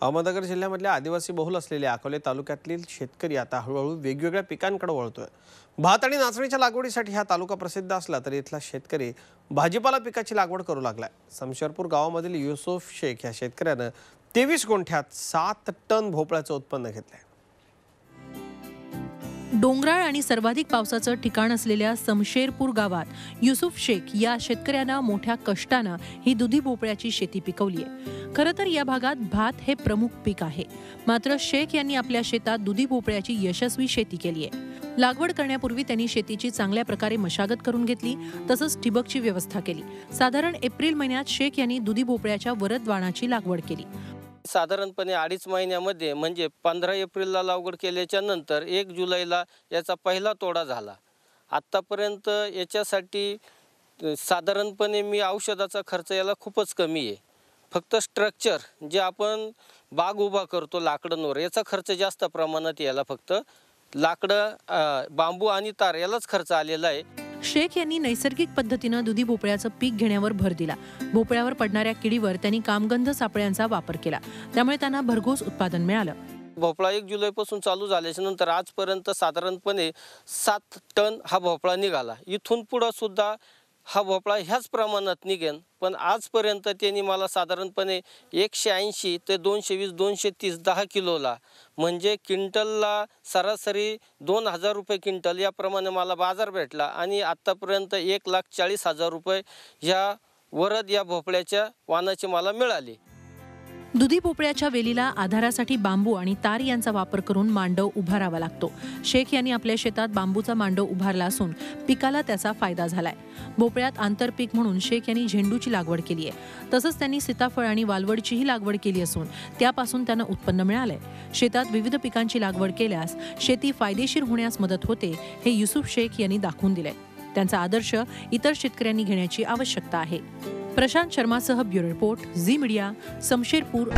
अहमदनगर जिल्ह्यामधल्या आदिवासी बहुल असलेल्या अकोले तालुक्यातील शेतकरी आता हळूहळू वेगवेगळ्या पिकांकडे वळतोय. भात आणि नाचणीच्या लागवडीसाठी हा तालुका प्रसिद्ध असला तरी इथला शेतकरी भाजीपाला पिकाची लागवड करू लागलाय. समशेरपूर गावामधील युसुफ शेख या शेतकऱ्यानं तेवीस गुंठ्यात सात टन भोपळ्याचं उत्पन्न घेतलंय. डोंगराळ आणि सर्वाधिक पावसाचं ठिकाण असलेल्या समशेरपूर गावात युसुफ शेख या शेतकऱ्यानं मोठ्या कष्टानं ही दुधी भोपळ्याची शेती पिकवली आहे. खरं तर या भागात भात हे प्रमुख पीक आहे. मात्र शेख यांनी आपल्या शेतात दुधी भोपळ्याची यशस्वी शेती केली आहे. लागवड करण्यापूर्वी त्यांनी शेतीची चांगल्या प्रकारे मशागत करून घेतली तसंच ठिबकची व्यवस्था केली. साधारण एप्रिल महिन्यात शेख यांनी दुधी भोपळ्याच्या वरदवाणाची लागवड केली. साधारणपणे अडीच महिन्यामध्ये म्हणजे पंधरा एप्रिलला लागवड केल्याच्यानंतर एक जुलैला याचा पहिला तोडा झाला. आत्तापर्यंत याच्यासाठी साधारणपणे मी औषधाचा खर्च याला खूपच कमी आहे. फक्त स्ट्रक्चर जे आपण बाग उभा करतो लाकडांवर याचा खर्च जास्त प्रमाणात याला फक्त लाकडं बांबू आणि तार यालाच खर्च आलेला आहे. शेख यांनी नैसर्गिक पद्धतीनं दुधी भोपळ्याचं पीक घेण्यावर भर दिला. भोपळ्यावर पडणाऱ्या किडीवर त्यांनी कामगंध सापळ्यांचा वापर केला. त्यामुळे त्यांना भरघोस उत्पादन मिळालं. भोपळा एक जुलैपासून चालू झाल्याच्यानंतर आजपर्यंत साधारणपणे सात टन हा भोपळा निघाला. इथून पुढं सुद्धा हा भोपळा ह्याच प्रमाणात निघेन. पण आजपर्यंत त्यांनी मला साधारणपणे एकशे ऐंशी ते दोनशे वीस दोनशे तीस दहा किलोला म्हणजे क्विंटलला सरासरी दोन हजार रुपये क्विंटल याप्रमाणे मला बाजार भेटला आणि आत्तापर्यंत एक लाख चाळीस हजार रुपये ह्या वरद या भोपळ्याच्या वानाची मला मिळाली. दुधी भोपळ्याच्या वेलीला आधारासाठी बांबू आणि तार यांचा वापर करून मांडव उभारावा लागतो. शेख यांनी आपल्या शेतात बांबूचा मांडव उभारला असून पिकाला त्याचा फायदा झालाय. भोपळ्यात आंतरपीक म्हणून शेख यांनी झेंडूची लागवड केली आहे तसंच त्यांनी सीताफळ आणि वालवडचीही लागवड केली असून त्यापासून त्यांना उत्पन्न मिळालंय. शेतात विविध पिकांची लागवड केल्यास शेती फायदेशीर होण्यास मदत होते हे युसुफ शेख यांनी दाखवून दिलंय. त्यांचा आदर्श इतर शेतकऱ्यांनी घेण्याची आवश्यकता आहे. Prashant शर्मासह bureau report Zee media Samsherpur.